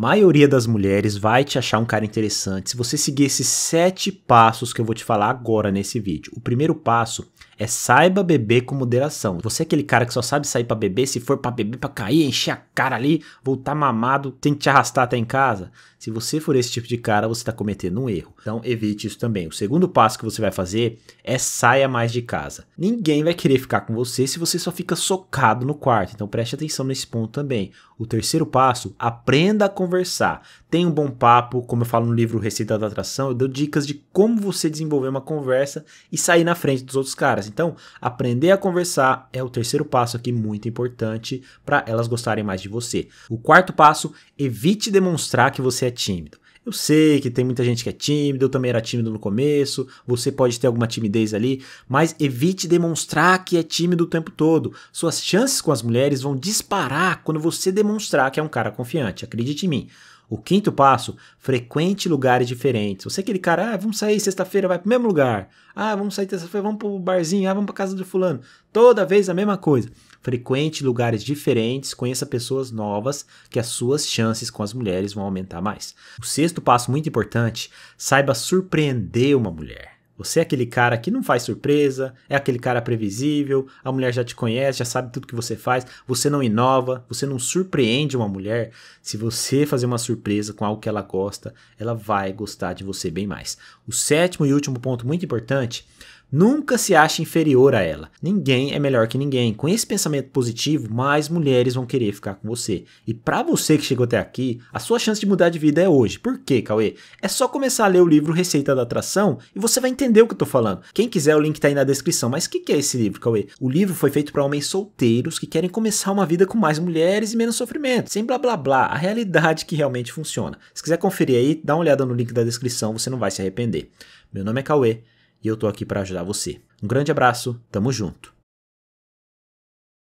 maioria das mulheres vai te achar um cara interessante se você seguir esses sete passos que eu vou te falar agora nesse vídeo. O primeiro passo é saiba beber com moderação. Você é aquele cara que só sabe sair para beber se for para beber para cair, encher a cara ali, voltar mamado, tem que te arrastar até em casa. Se você for esse tipo de cara, você está cometendo um erro. Então evite isso também. O segundo passo que você vai fazer é saia mais de casa. Ninguém vai querer ficar com você se você só fica socado no quarto. Então preste atenção nesse ponto também. O terceiro passo, aprenda a conversar. Tenha um bom papo, como eu falo no livro Receita da Atração, eu dou dicas de como você desenvolver uma conversa e sair na frente dos outros caras. Então, aprender a conversar é o terceiro passo aqui muito importante para elas gostarem mais de você. O quarto passo, evite demonstrar que você é tímido. Eu sei que tem muita gente que é tímido, eu também era tímido no começo, você pode ter alguma timidez ali, mas evite demonstrar que é tímido o tempo todo. Suas chances com as mulheres vão disparar quando você demonstrar que é um cara confiante, acredite em mim. O quinto passo, frequente lugares diferentes. Você é aquele cara, ah, vamos sair sexta-feira, vai pro mesmo lugar. Ah, vamos sair terça-feira, vamos pro barzinho, ah, vamos pra casa do fulano. Toda vez a mesma coisa. Frequente lugares diferentes, conheça pessoas novas, que as suas chances com as mulheres vão aumentar mais. O sexto passo muito importante, saiba surpreender uma mulher. Você é aquele cara que não faz surpresa, é aquele cara previsível, a mulher já te conhece, já sabe tudo que você faz, você não inova, você não surpreende uma mulher. Se você fazer uma surpresa com algo que ela gosta, ela vai gostar de você bem mais. O sétimo e último ponto muito importante Nunca se ache inferior a ela. Ninguém é melhor que ninguém. Com esse pensamento positivo, mais mulheres vão querer ficar com você. E para você que chegou até aqui, a sua chance de mudar de vida é hoje. Por quê, Cauê? É só começar a ler o livro Receita da Atração e você vai entender o que eu tô falando. Quem quiser, o link tá aí na descrição. Mas o que, que é esse livro, Cauê? O livro foi feito para homens solteiros que querem começar uma vida com mais mulheres e menos sofrimento. Sem blá blá blá. A realidade que realmente funciona. Se quiser conferir aí, dá uma olhada no link da descrição, você não vai se arrepender. Meu nome é Cauê e eu tô aqui para ajudar você. Um grande abraço, tamo junto.